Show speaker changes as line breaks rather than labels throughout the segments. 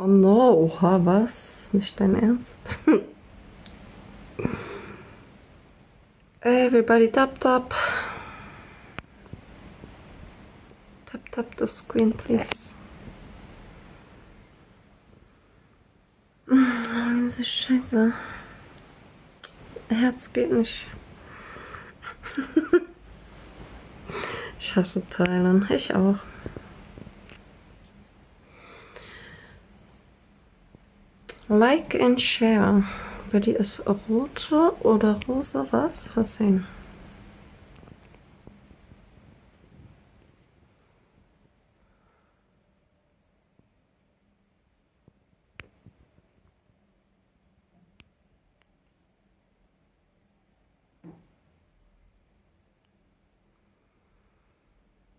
Oh no, oha, was? Nicht dein Ernst? Everybody tap tap. Tap tap the screen, please. Diese Scheiße. Herz geht nicht. ich hasse Teilen. Ich auch. Like and share. Bei dir ist rote oder rosa was? Was sehen?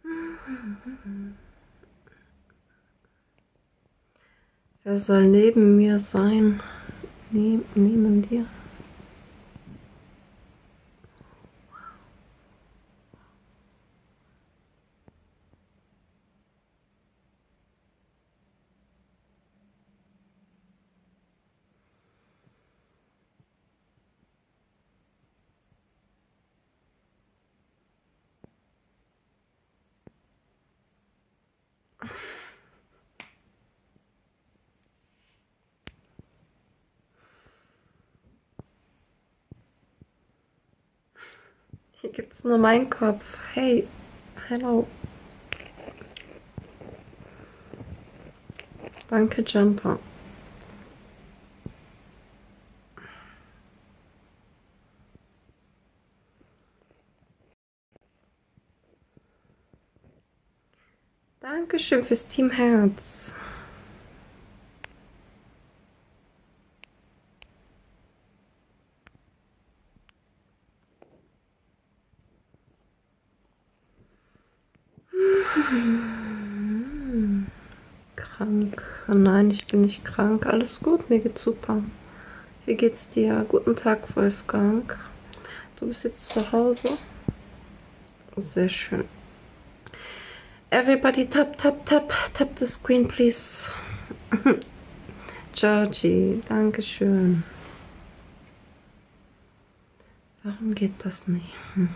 Wer soll neben mir sein? Neb neben dir? Hier gibt's nur meinen Kopf. Hey, hello. Danke, Jumper. Dankeschön fürs Team Herz. Krank. Nein, ich bin nicht krank. Alles gut, mir geht's super. Wie geht's dir? Guten Tag, Wolfgang. Du bist jetzt zu Hause? Sehr schön. Everybody tap, tap, tap, tap the screen, please. Georgie, Dankeschön. Warum geht das nicht? Hm.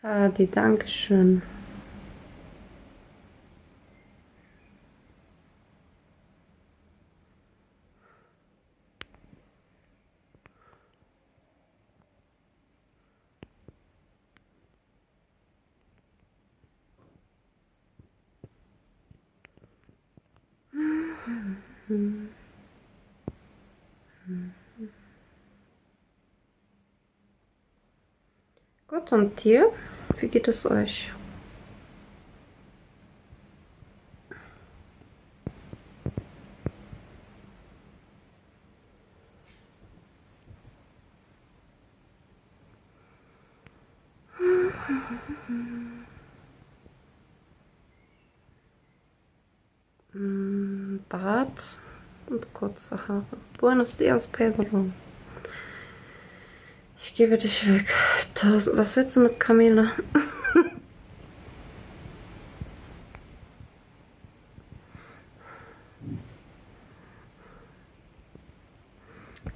Fadi, Dankeschön. Gut, und dir? Wie geht es euch? Mm, Bart und kurze Haare. Buenos dias, Pedro. Ich gebe dich weg. Tausend. Was willst du mit Camilla?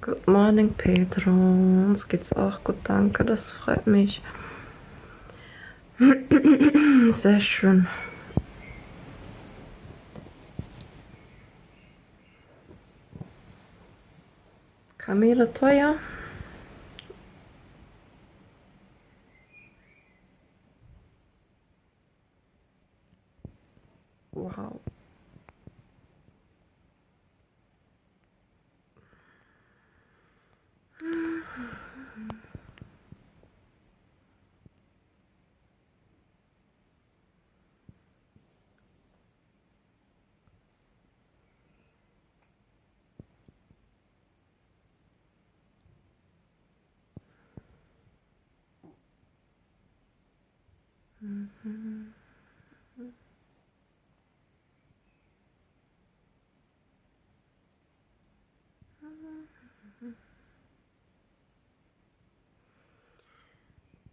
Good morning, Pedro. Uns geht's auch gut, danke. Das freut mich. Sehr schön. Kamilo Toja.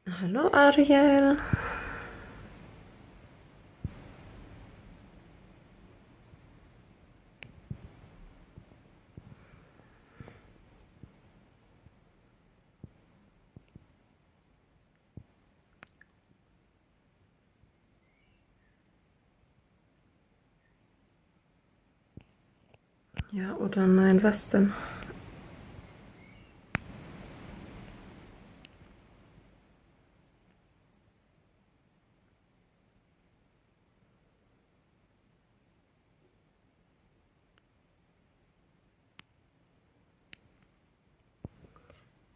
Hello, Ariel. Ja oder nein, was denn?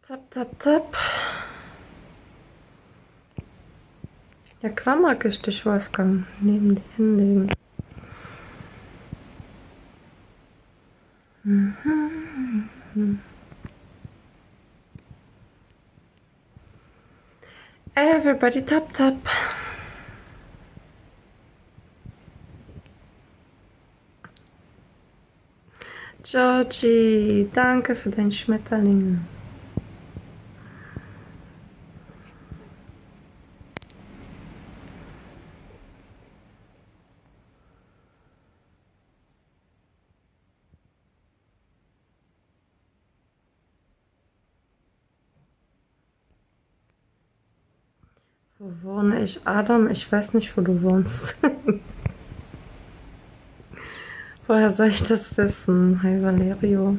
Tap, tap, tap. Ja, klar mag ich dich, Wolfgang. Neben dir hinlegen. Everybody tap, tap. Georgie, danke für dein Schmetterling. Wo wohne ich? Adam, ich weiß nicht, wo du wohnst. Woher soll ich das wissen? Hi Valerio.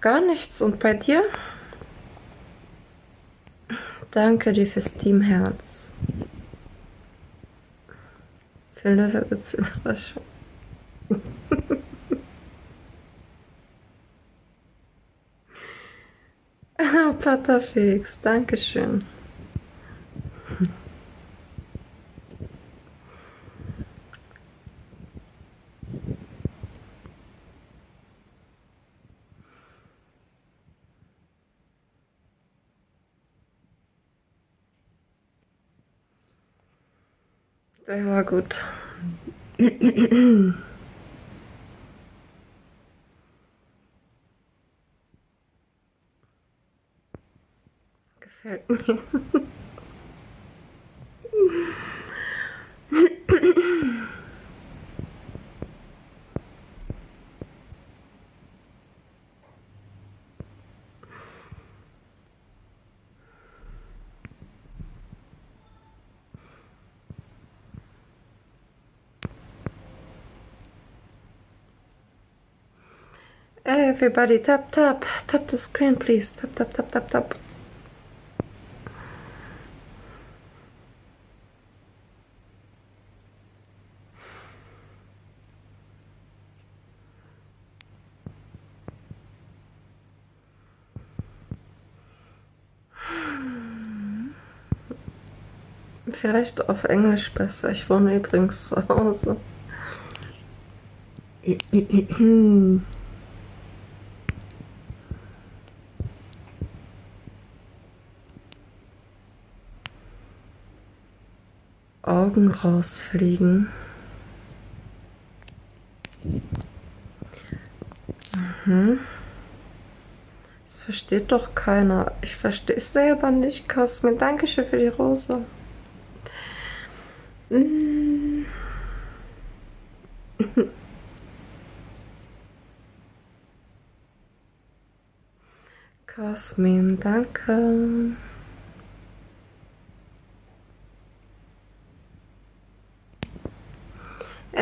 Gar nichts. Und bei dir? Danke dir fürs Teamherz. Für Löwe gibt es Überraschung. Patterfix, Dankeschön. Der war gut. Gefällt mir. Everybody tap tap tap the screen please tap tap tap tap tap Vielleicht auf Englisch besser. Ich wohne übrigens zu Hause. Augen rausfliegen. Mhm. Das versteht doch keiner. Ich verstehe es selber nicht, Kasmin. Dankeschön für die Rose. Mhm. Kasmin, danke.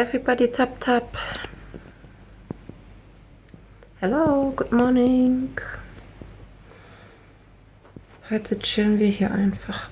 everybody tap tap. Hello, good morning. Heute chillen wir hier einfach.